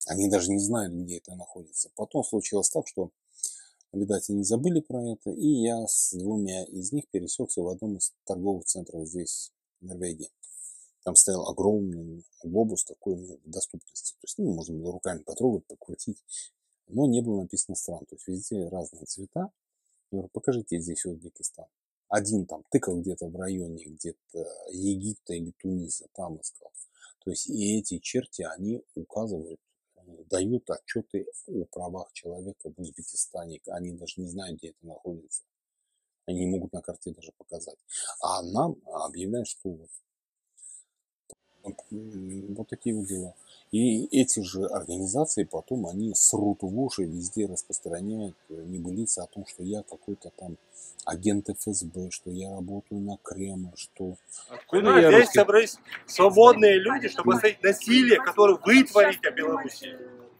Они даже не знают, где это находится. Потом случилось так, что, видать, они забыли про это, и я с двумя из них пересекся в одном из торговых центров здесь, в Норвегии. Там стоял огромный глобус такой ну, доступности. То есть, ну, можно было руками потрогать, покрутить. Но не было написано стран. То есть, везде разные цвета. Я говорю, покажите здесь Узбекистан. Один там тыкал где-то в районе где-то Египта или Туниса, там искал. То есть, и эти черти, они указывают дают отчеты о правах человека в Узбекистане. Они даже не знают, где это находится. Они не могут на карте даже показать. А нам объявляют, что вот, вот, вот такие вот дела. И эти же организации потом, они срут в уши, везде распространяют э, небылицы о том, что я какой-то там агент ФСБ, что я работаю на Кремль, что... Откуда я здесь русский? собрались свободные люди, чтобы остановить насилие, которое вы творите в Беларуси.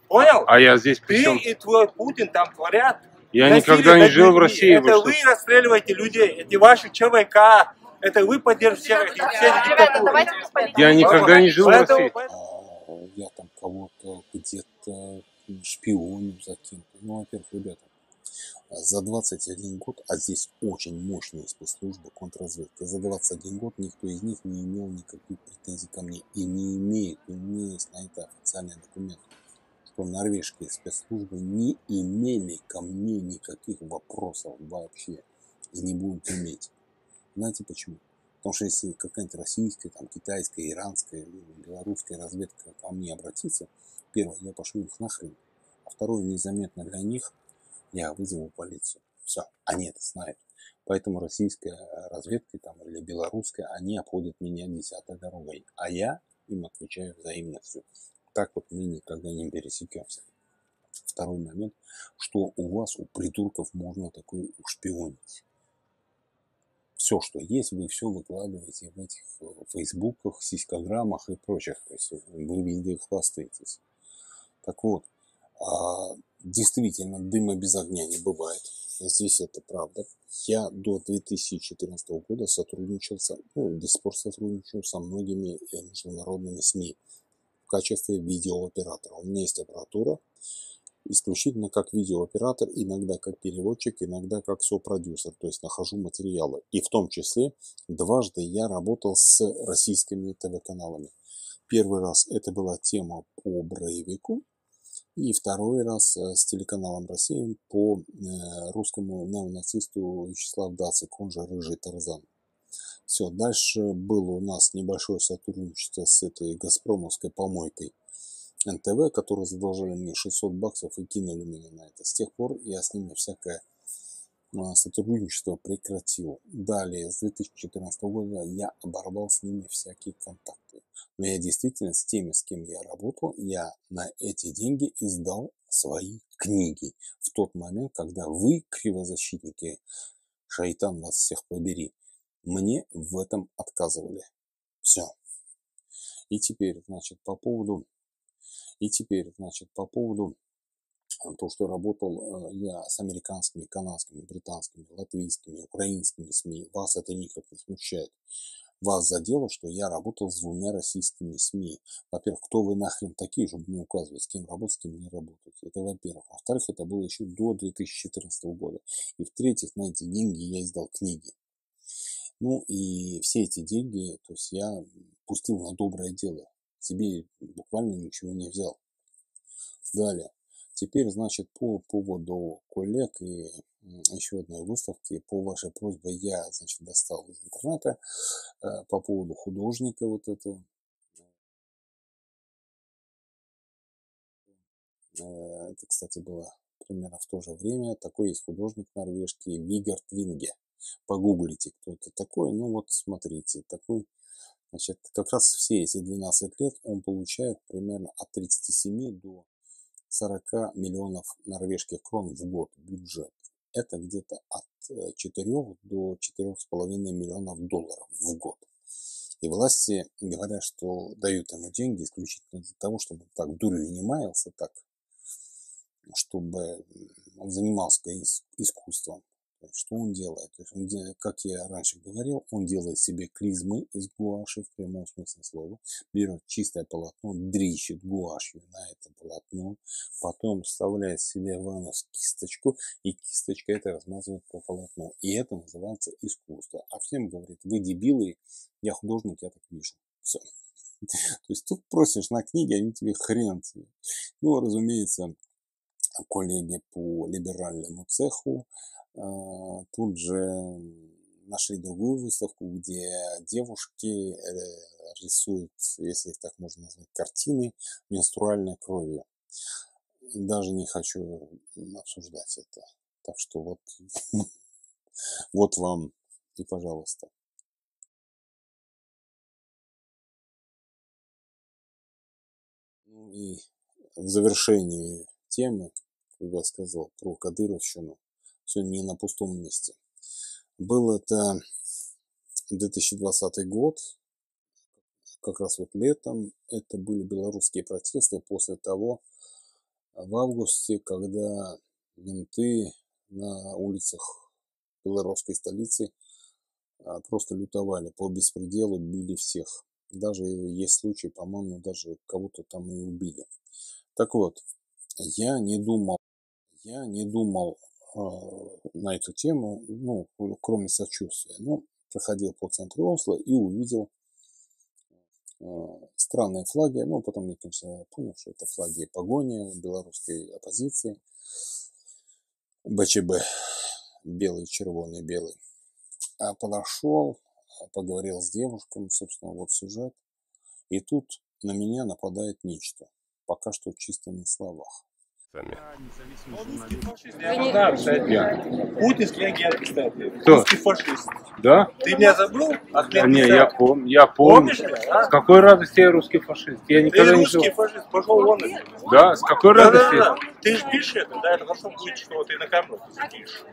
Понял? А я здесь Ты и твой Путин там творят. Я никогда не жил в России. Это вы расстреливаете людей, эти ваши ЧВК, это вы все диктатуры. Я никогда не жил в России. Я там кого-то где-то шпионю за кем-то. Ну, во-первых, ребята, за 21 год, а здесь очень мощные спецслужбы контрразведки, за 21 год никто из них не имел никаких претензий ко мне и не имеет, у меня есть на это официальный документ, что норвежские спецслужбы не имели ко мне никаких вопросов вообще и не будут иметь. Знаете почему? Потому что если какая-нибудь российская, там, китайская, иранская, белорусская разведка ко мне обратится, первое, я пошлю их нахрен, а второе, незаметно для них – я вызову полицию. Все, они это знают. Поэтому российская разведка там, или белорусская, они обходят меня десятой дорогой. А я им отвечаю взаимностью. Так вот мы никогда не пересекемся. Второй момент, что у вас, у придурков, можно такой шпионить. Все, что есть, вы все выкладываете в этих фейсбуках, сиськограммах и прочих. То есть вы везде хвастаетесь. Так вот, а, действительно дыма без огня не бывает. Здесь это правда. Я до 2014 года сотрудничал, со, ну, до сих пор сотрудничаю со многими э, международными СМИ в качестве видеооператора. У меня есть аппаратура, исключительно как видеооператор, иногда как переводчик, иногда как сопродюсер, то есть нахожу материалы. И в том числе дважды я работал с российскими ТВ-каналами. Первый раз это была тема по Брейвику, и второй раз э, с телеканалом Россия по э, русскому неонацисту Вячеслав Дацик, он же Рыжий Тарзан. Все, дальше было у нас небольшое сотрудничество с этой газпромовской помойкой НТВ, которые задолжали мне 600 баксов и кинули меня на это. С тех пор я с ними всякое а, сотрудничество прекратил. Далее, с 2014 года я оборвал с ними всякие контакты. Но я действительно с теми, с кем я работал, я на эти деньги издал свои книги. В тот момент, когда вы, кривозащитники, шайтан вас всех побери, мне в этом отказывали. Все. И теперь, значит, по поводу, и теперь, значит, по поводу то, что работал я с американскими, канадскими, британскими, латвийскими, украинскими СМИ, вас это никак не смущает. Вас задело, что я работал с двумя российскими СМИ. Во-первых, кто вы нахрен такие, чтобы мне указывать, с кем работать, с кем не работать. Это во-первых. Во-вторых, это было еще до 2014 года. И в-третьих, на эти деньги я издал книги. Ну и все эти деньги, то есть я пустил на доброе дело. Себе буквально ничего не взял. Далее. Теперь, значит, по поводу коллег и еще одной выставки, по вашей просьбе я, значит, достал из интернета э, по поводу художника вот этого. Э, это, кстати, было примерно в то же время. Такой есть художник норвежский Вигард Винге. Погуглите, кто это такой. Ну вот, смотрите, такой Значит, как раз все эти 12 лет он получает примерно от 37 до 40 миллионов норвежских крон в год бюджет. Это где-то от 4 э, до 4,5 миллионов долларов в год. И власти говорят, что дают ему деньги исключительно для того, чтобы так дурью не маялся, так, чтобы он занимался искусством. Что он делает? То есть он как я раньше говорил, он делает себе клизмы из гуаши в прямом смысле слова, берет чистое полотно, дрищет гуашью на это полотно, потом вставляет себе в анус кисточку, и кисточка это размазывает по полотну. И это называется искусство. А всем говорит, вы дебилы, я художник, я так вижу. Все. (laughs) То есть тут просишь на книги, они тебе хрен. Ну, разумеется, коллеги по либеральному цеху тут же нашли другую выставку, где девушки э, рисуют, если их так можно назвать, картины менструальной кровью. Даже не хочу обсуждать это. Так что вот, (laughs) вот вам и пожалуйста. Ну и в завершении темы, как я сказал, про Кадыровщину, все не на пустом месте. Был это 2020 год, как раз вот летом. Это были белорусские протесты после того, в августе, когда менты на улицах белорусской столицы а, просто лютовали по беспределу, били всех. Даже есть случаи, по-моему, даже кого-то там и убили. Так вот, я не думал, я не думал на эту тему, ну, кроме сочувствия. Ну, проходил по центру Осло и увидел а, странные флаги. Ну, потом я, конечно, понял, что это флаги погони белорусской оппозиции. БЧБ. Белый, червоный, белый. А подошел, поговорил с девушками, собственно, вот сюжет. И тут на меня нападает нечто. Пока что чисто на словах сами. Да, кстати. Путинский агент, кстати. Кто? Русский фашист. Да? Ты меня забыл? Ахмед А, не, Мусаев. я помню, я помню. Помнишь меня, а? С какой радости я русский фашист? Я Ты никогда не жил. русский фашист, пошел вон. Да, с какой Да, да, радости? да. Ты же пишешь это, да, это хорошо будет, что ты на камеру пишешь.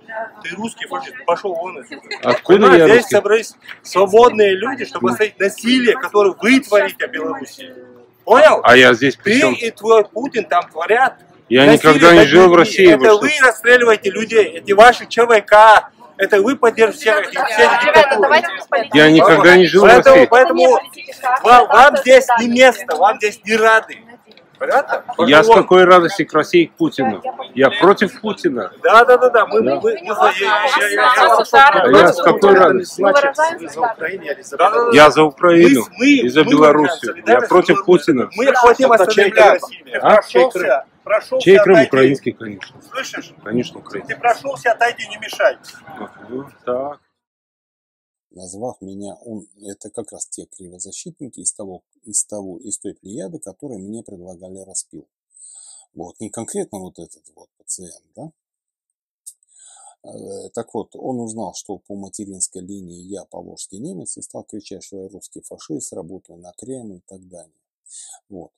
Ты русский фашист, пошел вон отсюда. Откуда Понимаешь, я здесь русский? собрались свободные люди, чтобы остановить насилие, которое вы творите в Беларуси. Понял? А я здесь при Ты и твой Путин там творят. Я Насилие никогда не жил в. России. Это вы вы что? расстреливаете людей, это ваши ЧВК, это вы поддерживаете Ребята, диктатуры. Я никогда не жил в Поэтому, России. поэтому вам, вам здесь не место, вам здесь не рады. Понятно? Я с какой радости к России к Путину? Я против Путина. Да, да, да, да. Мы, Да. мы, мы, мы я- я- я- я- А я с какой радости? Я за Украину Мы- и за Белоруссию. Я против Путина. Мы хотим остановить насилие. Прошелся, Чей Крым отойди. украинский, конечно. Слышишь? Конечно, украинский. Ты прошелся, отойди, не мешай. Ну, Так. назвав меня, он, это как раз те кривозащитники из того, из того, из той плеяды, которые мне предлагали распил. Вот, не конкретно вот этот вот пациент, да. Э, Так вот, он узнал, что по материнской линии я поволжский немец и стал кричать, что я русский фашист, работаю на Кремль и так далее. Вот.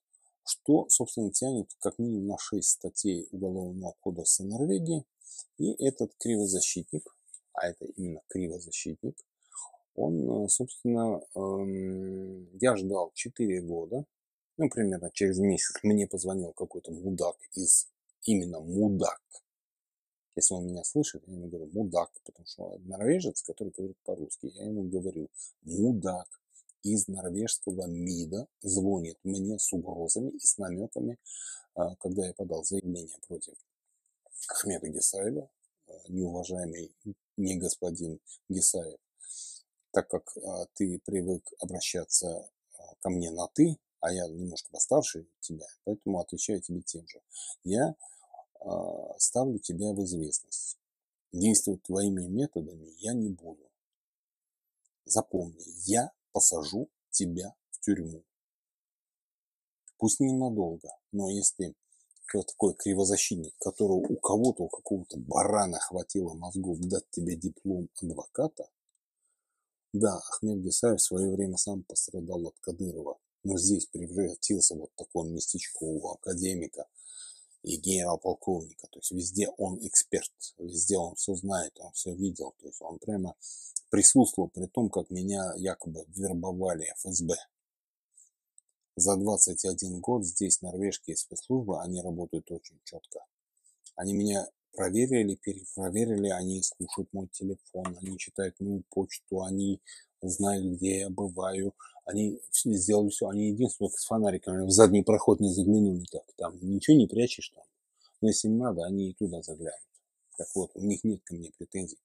Что, собственно, тянет как минимум на 6 статей Уголовного кодекса Норвегии. И этот кривозащитник, а это именно кривозащитник, Он, э, собственно, эм, я ждал 4 года, ну, примерно через месяц мне позвонил какой-то мудак из, именно мудак. Если он меня слышит, я ему говорю мудак, потому что норвежец, который говорит по-русски, я ему говорю мудак из норвежского МИДа звонит мне с угрозами и с намеками, а, когда я подал заявление против Ахмеда Гесаева, а, неуважаемый не господин Гесаев, так как а, ты привык обращаться ко мне на «ты», а я немножко постарше тебя, поэтому отвечаю тебе тем же. Я ставлю тебя в известность. Действовать твоими методами я не буду. Запомни, я посажу тебя в тюрьму. Пусть ненадолго, но если такой кривозащитник, которого у кого-то, у какого-то барана хватило мозгов дать тебе диплом адвоката, да, Ахмед Гисаев в свое время сам пострадал от Кадырова, но здесь превратился вот такого местечкового академика и генерал-полковника. То есть везде он эксперт, везде он все знает, он все видел. То есть он прямо присутствовал при том, как меня якобы вербовали ФСБ. За 21 год здесь норвежские спецслужбы, они работают очень четко. Они меня проверили, перепроверили, они слушают мой телефон, они читают мою почту, они знают, где я бываю. Они сделали все, они единственные с фонариками в задний проход не заглянули так. Там ничего не прячешь там. Но если им надо, они и туда заглянут. Так вот, у них нет ко мне претензий.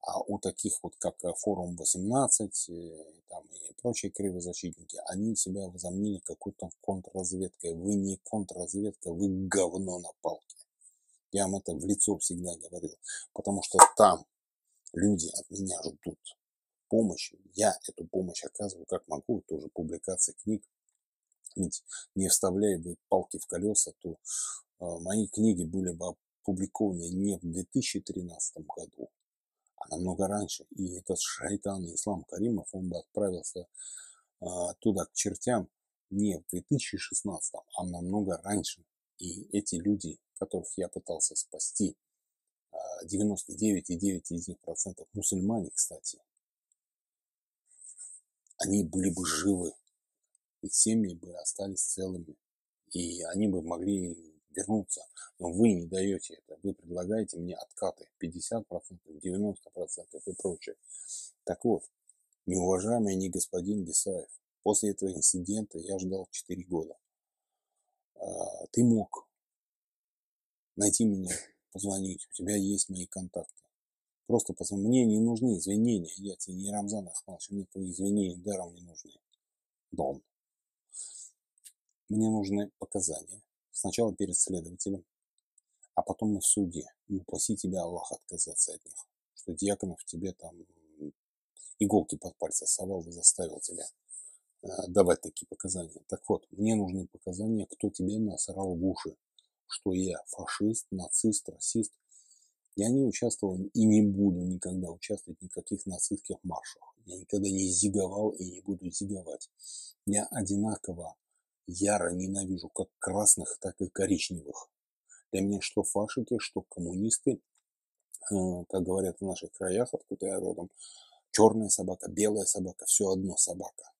А у таких вот, как э, форум 18 э, там, и прочие кривозащитники, они себя возомнили какой-то контрразведкой. Вы не контрразведка, вы говно на палке. Я вам это в лицо всегда говорил. Потому что там люди от меня ждут помощи. Я эту помощь оказываю как могу, тоже публикации книг. Ведь не вставляя бы палки в колеса, то э, мои книги были бы опубликованы не в 2013 году, а намного раньше. И этот шайтан Ислам Каримов, он бы отправился а, туда к чертям не в 2016, а намного раньше. И эти люди, которых я пытался спасти, 99,9 из них процентов мусульмане, кстати, они были бы живы, их семьи бы остались целыми, и они бы могли вернуться, но вы не даете это. Вы предлагаете мне откаты 50%, 90% и прочее. Так вот, неуважаемый не господин Гисаев, после этого инцидента я ждал 4 года. А, ты мог найти меня, позвонить, у тебя есть мои контакты. Просто позвони. Мне не нужны извинения. Я тебе не Рамзан Ахмадович, мне твои извинения даром не нужны. Дон. Мне нужны показания. Сначала перед следователем, а потом в суде. И упаси тебя Аллах отказаться от них. Что Дьяконов тебе там иголки под пальцы совал и заставил тебя э, давать такие показания. Так вот, мне нужны показания, кто тебе насрал в уши, что я фашист, нацист, расист. Я не участвовал и не буду никогда участвовать в никаких нацистских маршах. Я никогда не зиговал и не буду зиговать. Я одинаково яро ненавижу как красных, так и коричневых. Для меня что фашики, что коммунисты, э, как говорят в наших краях, откуда я родом, черная собака, белая собака, все одно собака.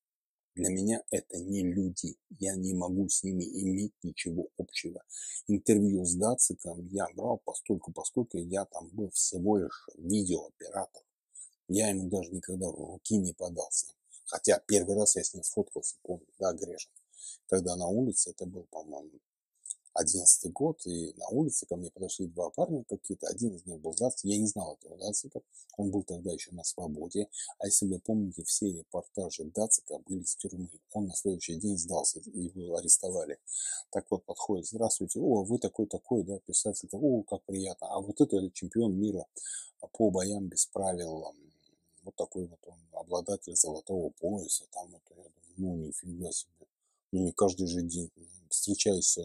Для меня это не люди. Я не могу с ними иметь ничего общего. Интервью с Дациком я брал постольку, поскольку я там был всего лишь видеооператор. Я ему даже никогда в руки не подался. Хотя первый раз я с ним сфоткался, помню, да, грешен когда на улице, это был, по-моему, одиннадцатый год, и на улице ко мне подошли два парня какие-то, один из них был Дацик, я не знал этого Дацика, он был тогда еще на свободе, а если вы помните, все репортажи Дацика были с тюрьмы, он на следующий день сдался, его арестовали. Так вот, подходит, здравствуйте, о, вы такой-такой, да, писатель, о, как приятно, а вот это чемпион мира по боям без правил, вот такой вот он, обладатель золотого пояса, там, вот, я думаю, ну, нифига себе не каждый же день встречаюсь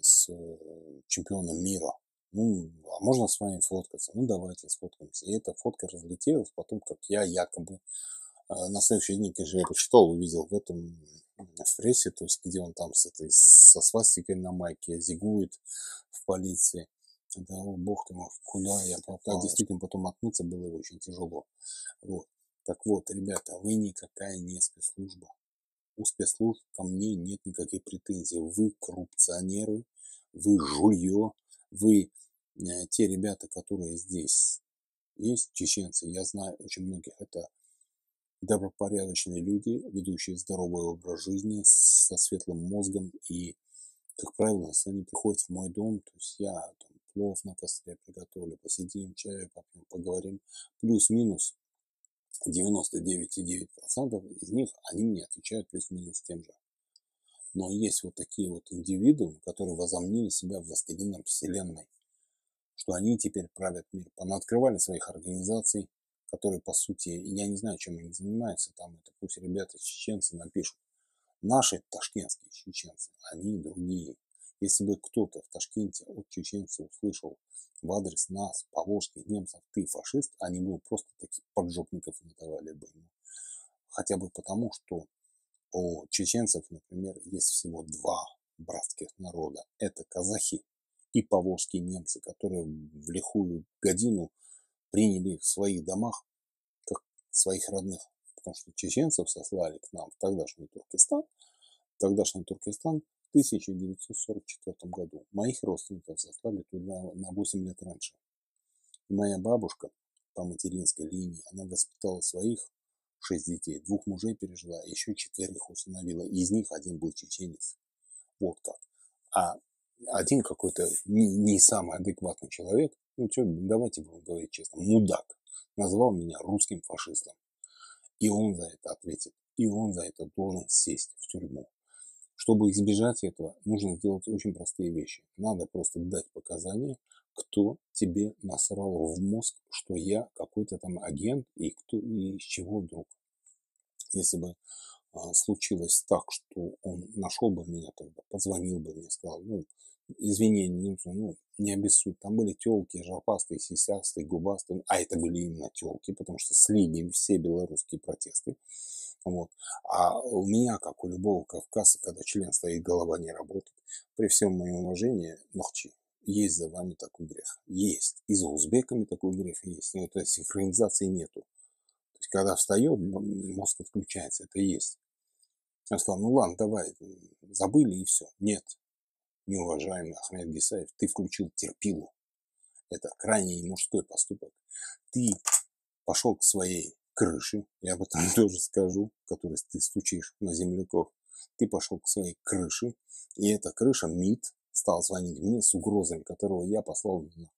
с чемпионом мира. Ну, а можно с вами фоткаться? Ну, давайте сфоткаемся. И эта фотка разлетелась потом, как я якобы а, на следующий день, конечно, я почитал, увидел в этом в прессе, то есть где он там с этой, со свастикой на майке зигует в полиции. Да, о, бог ты мой, куда я попал. Действительно, потом отмыться было очень тяжело. Вот. Так вот, ребята, вы никакая не спецслужба. У спецслужб ко мне нет никаких претензий. Вы коррупционеры, вы жулье, вы э, те ребята, которые здесь есть, чеченцы, я знаю очень многих, это добропорядочные люди, ведущие здоровый образ жизни, со светлым мозгом. И, как правило, если они приходят в мой дом, то есть я там, плов на костре приготовлю, посидим, чаю попьем, поговорим. Плюс-минус 99,9% из них, они мне отвечают плюс-минус тем же. Но есть вот такие вот индивидуумы, которые возомнили себя властелином вселенной, что они теперь правят мир. Понаоткрывали своих организаций, которые, по сути, я не знаю, чем они занимаются, там это пусть ребята чеченцы напишут. Наши ташкентские чеченцы, они другие. Если бы кто-то в Ташкенте от чеченцев услышал в адрес нас, поволжских немцев, ты фашист, они бы просто таких поджопников надавали бы ему. Хотя бы потому, что у чеченцев, например, есть всего два братских народа. Это казахи и поволжские немцы, которые в лихую годину приняли их в своих домах, как своих родных. Потому что чеченцев сослали к нам в тогдашний Туркестан. Тогдашний Туркестан в 1944 году. Моих родственников сослали туда на 8 лет раньше. И моя бабушка по материнской линии, она воспитала своих шесть детей, двух мужей пережила, еще четверых усыновила. Из них один был чеченец. Вот как. А один какой-то не, не самый адекватный человек, ну что, давайте будем говорить честно, мудак, назвал меня русским фашистом. И он за это ответит. И он за это должен сесть в тюрьму. Чтобы избежать этого, нужно сделать очень простые вещи. Надо просто дать показания, кто тебе насрал в мозг, что я какой-то там агент и кто и с чего вдруг. Если бы а, случилось так, что он нашел бы меня тогда, позвонил бы мне, сказал, ну, извинения, ну, не обессудь. Там были телки, жопастые, сисястые, губастые. А это были именно телки, потому что слили все белорусские протесты. Вот. А у меня, как у любого кавказа, когда член стоит, голова не работает, при всем моем уважении, нохчи, есть за вами такой грех. Есть. И за узбеками такой грех есть. Но это синхронизации нету. То есть, когда встает, мозг отключается. Это есть. Я сказал, ну ладно, давай, забыли и все. Нет, неуважаемый Ахмед Гисаев, ты включил терпилу. Это крайне мужской поступок. Ты пошел к своей крыше, я об этом (laughs) тоже скажу, который ты стучишь на земляков. Ты пошел к своей крыше, и эта крыша МИД стал звонить мне с угрозами, которого я послал на.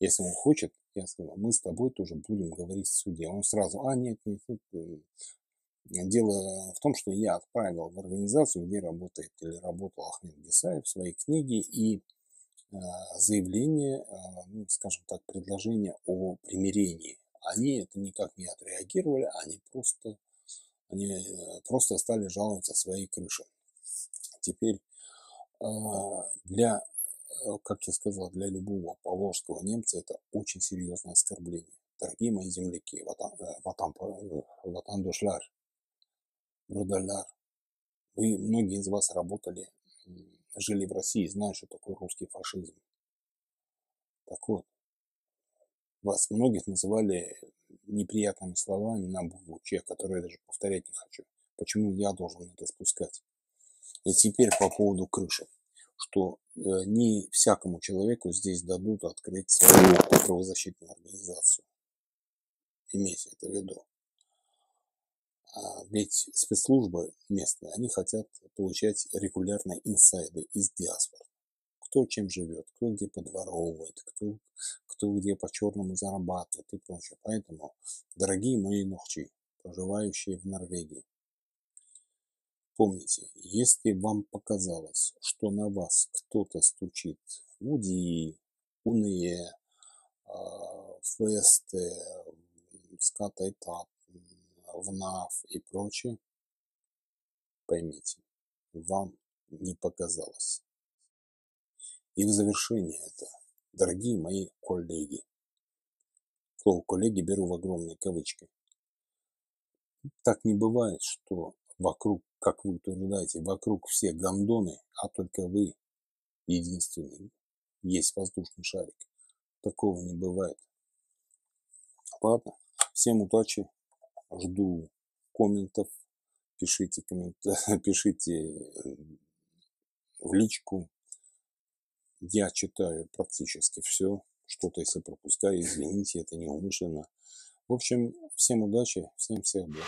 Если он хочет, я сказал, мы с тобой тоже будем говорить в суде. Он сразу, а нет, нет, нет, Дело в том, что я отправил в организацию, где работает или работал Ахмед Гисаев, свои книги и э, заявление, э, ну, скажем так, предложение о примирении. Они это никак не отреагировали, они просто, они э, просто стали жаловаться своей крыше. Теперь для, как я сказал, для любого поволжского немца это очень серьезное оскорбление. Дорогие мои земляки, ватан, ватан душлар, Брудоляр. Вы, многие из вас работали, жили в России, знают, что такое русский фашизм. Так вот, вас многих называли неприятными словами на букву Ч, которые я даже повторять не хочу. Почему я должен это спускать? И теперь по поводу крыши, что э, не всякому человеку здесь дадут открыть свою правозащитную организацию. Имейте это в виду. А ведь спецслужбы местные, они хотят получать регулярно инсайды из диаспор. Кто чем живет, кто где подворовывает, кто, кто где по-черному зарабатывает и прочее. Поэтому, дорогие мои ногчи, проживающие в Норвегии, помните, если вам показалось, что на вас кто-то стучит в УДИ, УНЕ, ФСТ, СКАТ-ЭТАП, в НАФ и прочее, поймите, вам не показалось. И в завершение это, дорогие мои коллеги, слово коллеги беру в огромные кавычки, так не бывает, что вокруг, как вы утверждаете, вокруг все гандоны, а только вы единственный есть воздушный шарик. Такого не бывает. Ладно. Всем удачи. Жду комментов. Пишите, коммент... (laughs) пишите в личку. Я читаю практически все. Что-то если пропускаю, извините, это неумышленно. В общем, всем удачи, всем всех благ.